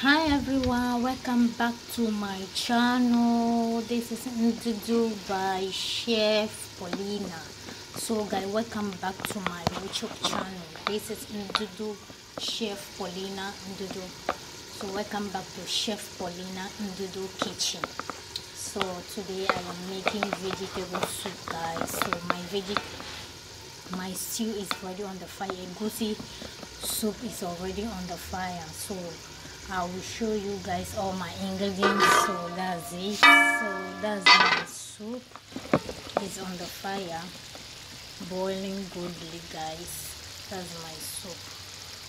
hi everyone. Welcome back to my channel. This is introduced by chef paulina. So guys welcome back to my youtube channel. This is Ndudu chef paulina Ndudu. So welcome back to chef paulina Ndudu kitchen. So today i am making vegetable soup guys. So my veg my stew is already on the fire. Goosey soup is already on the fire. So I will show you guys all my ingredients. So that's it so that's my soup. It's on the fire. Boiling goodly guys. That's my soup.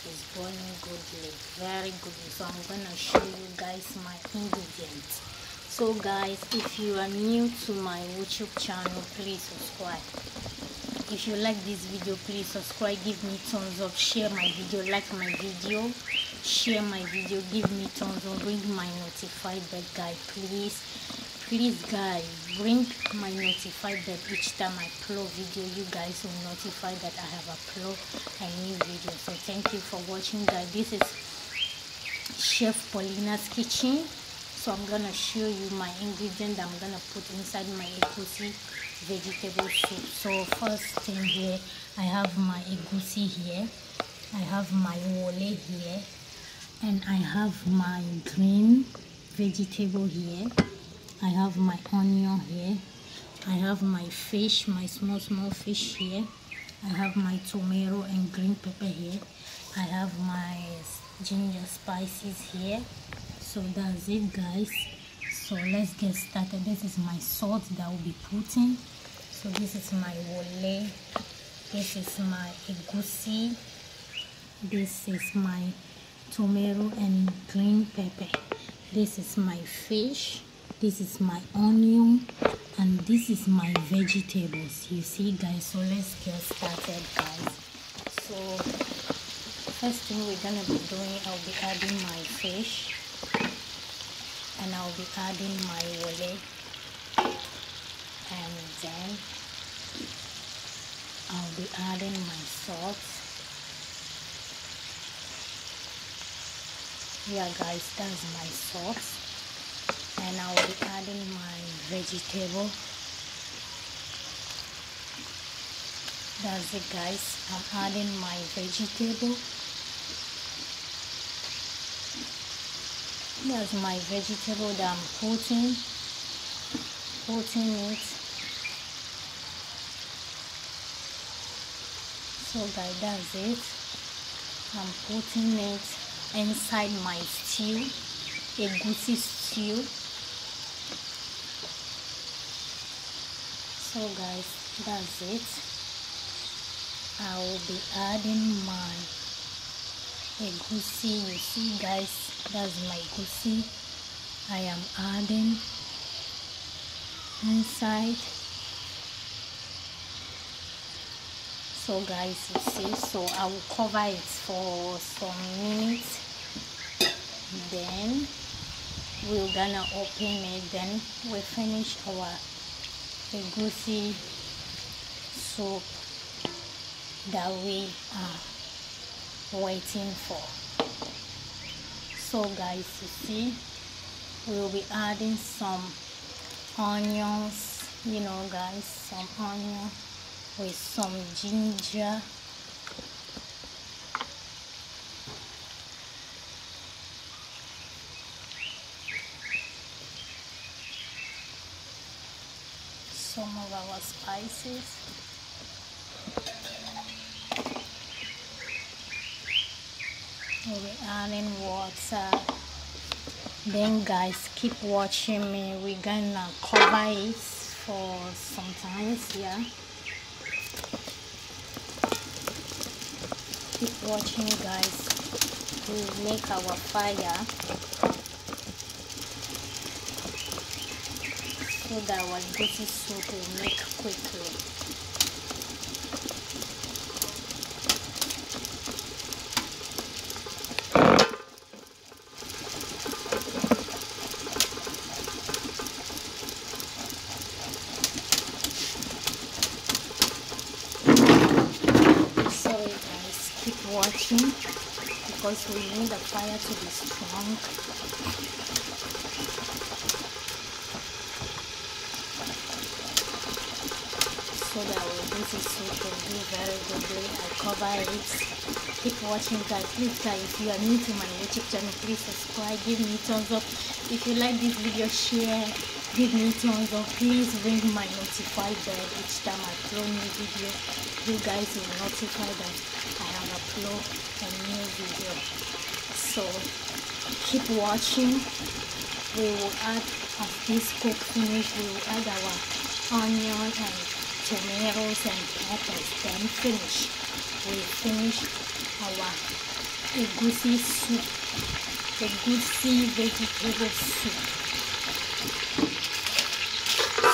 It's boiling goodly. Very goodly so I'm gonna show you guys my ingredients. So guys if you are new to my youtube channel please subscribe. If you like this video please subscribe. Give me thumbs up. Share my video. Like my video share my video give me thumbs up ring my notified bell guy please. Please guys ring my notified bell each time i upload video. You guys will notify that i have upload a new video. So thank you for watching guys this is chef paulina's kitchen. So i'm gonna show you my ingredient i'm gonna put inside my egusi vegetable soup. So first thing here i have my egusi here. I have my wele here and I have my green vegetable here. I have my onion here. I have my fish my small small fish here. I have my tomato and green pepper here. I have my ginger spices here. So that's it guys. So let's get started. This is my salt that will be putting. So this is my wele. This is my egusi. This is my tomato and green pepper. This is my fish. This is my onion. And this is my vegetables. You see guys so let's get started guys. So first thing we're gonna be doing i'll be adding my fish. And i'll be adding my wele. And then i'll be adding my salt yeah guys that's my sauce. And I will be adding my vegetable. That's it guys. I'm adding my vegetable. That's my vegetable that I'm putting. Putting it. So guys that's it. I'm putting it inside my stew egusi stew. So guys that's it. I will be adding my egusi you see guys that's my egusi i am adding inside so guys you see so i will cover it for some minutes. Then we're gonna open it. Then we finish our egusi soup that we are waiting for. So guys you see we'll be adding some onions you know guys some onion with some ginger some of our spices. We'll be adding water. Then guys keep watching me. We're gonna cover it for some times yeah keep watching guys. We make our fire. So that our goosey soup will make quickly sorry guys keep watching because we need the fire to be strong so that this is so can do very goodly i cover it keep watching guys please guys if you are new to my youtube channel please subscribe give me thumbs up if you like this video share give me thumbs up please ring my notify bell each time i upload new video you guys will notify that i have upload a new video so keep watching. We will add as this cook finish we will add our onion and tomatoes and peppers then finish. We finish our egusi soup. Egusi vegetable soup.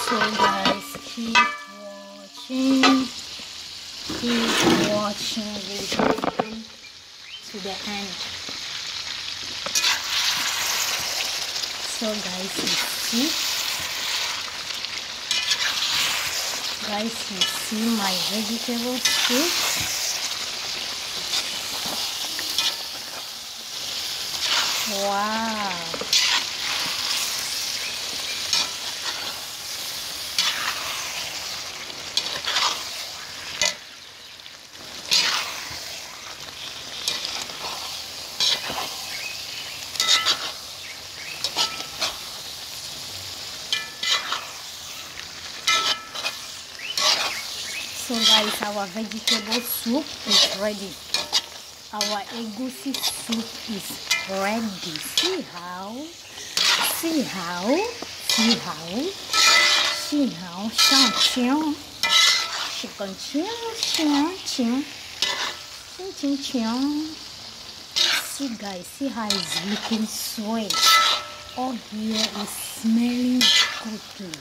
So guys keep watching. Keep watching. this to the end. So guys you see? Guys you see my vegetable soup wow so guys our vegetable soup is ready. Our egusi soup is ready. See how? See how? See how? See how? Shang qiang chicken qiang qiang qiang qiang qiang qiang see guys see how it's looking sweet. All here is smelling good.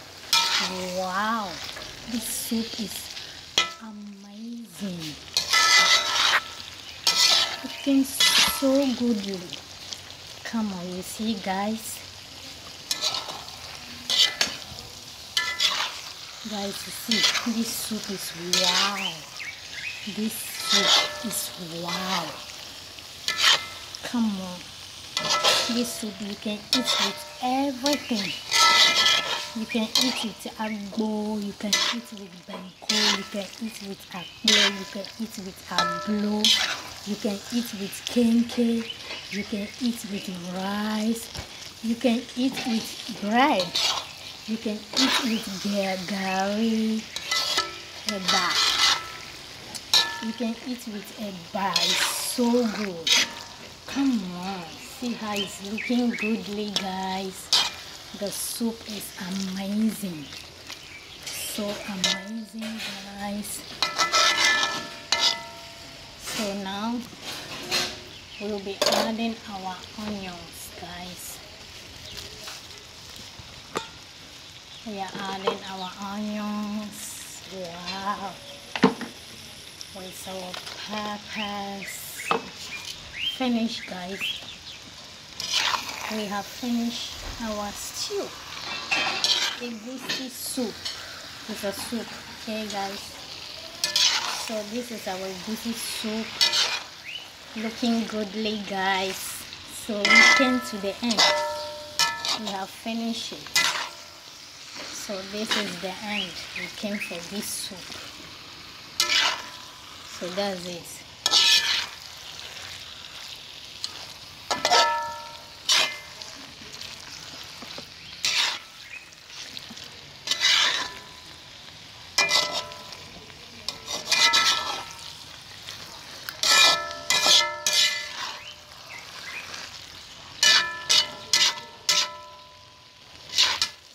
Wow. This soup is amazing. Looking so goodly. Come on, you see guys. Guys, you see, this soup is wow. This soup is wow. Come on. This soup you can eat with everything. You can eat it agbo, you can eat with banku, you can eat with agbo, you can eat with agbo, you can eat with kenkey, you can eat with rice, you can eat with bread, you can eat with gari, eba. You can eat with eba, it's so good. Come on, see how it's looking goodly guys the soup is amazing. So amazing guys. So now we'll be adding our onions guys. We are adding our onions. Wow. With our peppers. Finish guys we have finished our stew. Egusi soup. It's a soup okay guys? So this is our egusi soup. Looking goodly guys. So we came to the end. We have finished it. So this is the end. We came for this soup. So that's it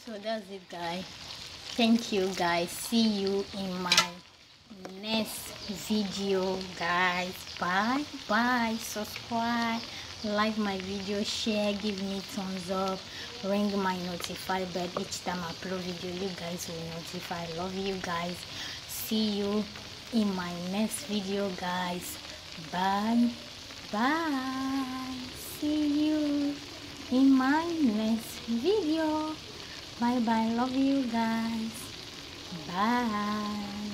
so that's it guys thank you guys see you in my next video guys. Bye bye. Subscribe like my video share give me thumbs up ring my notify bell. Each time i upload video you guys will notify. Love you guys. See you in my next video guys. Bye bye. See you in my next video Bye bye. Love you guys. Bye.